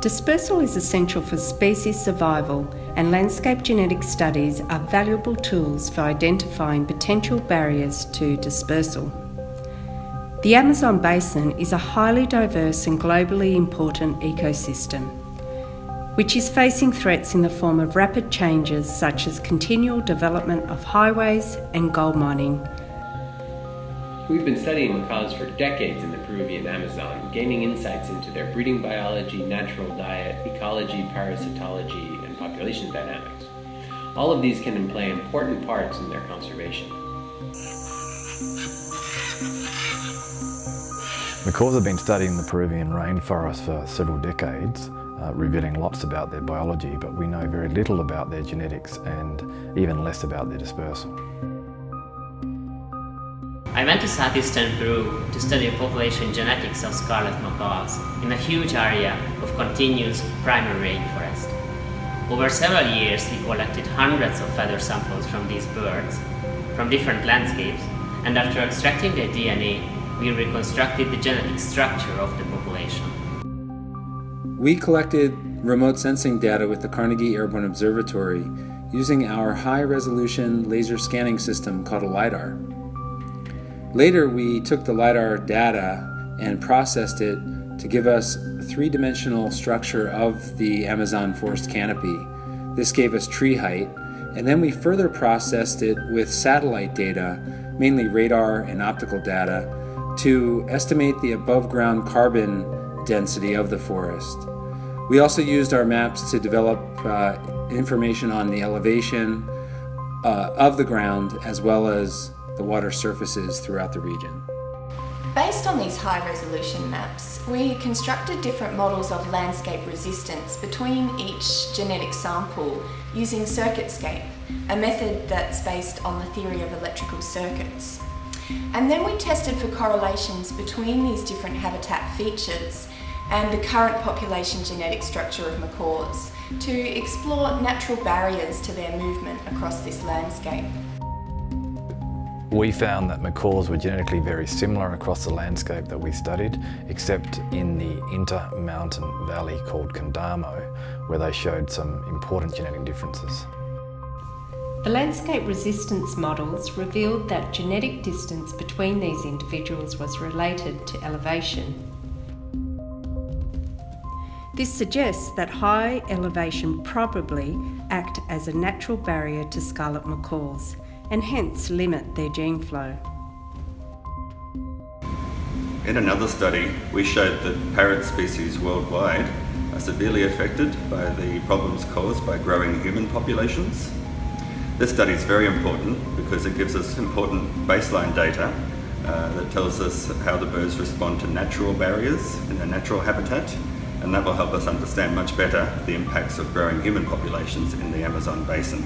Dispersal is essential for species survival, and landscape genetic studies are valuable tools for identifying potential barriers to dispersal. The Amazon basin is a highly diverse and globally important ecosystem, which is facing threats in the form of rapid changes such as continual development of highways and gold mining We've been studying macaws for decades in the Peruvian Amazon, gaining insights into their breeding biology, natural diet, ecology, parasitology, and population dynamics. All of these can play important parts in their conservation. Macaws have been studying the Peruvian rainforest for several decades, uh, revealing lots about their biology, but we know very little about their genetics and even less about their dispersal. I went to southeastern Peru to study population genetics of scarlet macaws in a huge area of continuous primary rainforest. Over several years we collected hundreds of feather samples from these birds, from different landscapes, and after extracting their DNA, we reconstructed the genetic structure of the population. We collected remote sensing data with the Carnegie Airborne Observatory using our high resolution laser scanning system called a LIDAR. Later, we took the LiDAR data and processed it to give us three dimensional structure of the Amazon forest canopy. This gave us tree height, and then we further processed it with satellite data, mainly radar and optical data, to estimate the above ground carbon density of the forest. We also used our maps to develop uh, information on the elevation uh, of the ground as well as the water surfaces throughout the region. Based on these high resolution maps, we constructed different models of landscape resistance between each genetic sample using CircuitScape, a method that's based on the theory of electrical circuits. And then we tested for correlations between these different habitat features and the current population genetic structure of macaws to explore natural barriers to their movement across this landscape. We found that macaws were genetically very similar across the landscape that we studied, except in the inter-mountain valley called Candamo, where they showed some important genetic differences. The landscape resistance models revealed that genetic distance between these individuals was related to elevation. This suggests that high elevation probably act as a natural barrier to scarlet macaws and hence limit their gene flow. In another study, we showed that parrot species worldwide are severely affected by the problems caused by growing human populations. This study is very important because it gives us important baseline data uh, that tells us how the birds respond to natural barriers in their natural habitat, and that will help us understand much better the impacts of growing human populations in the Amazon basin.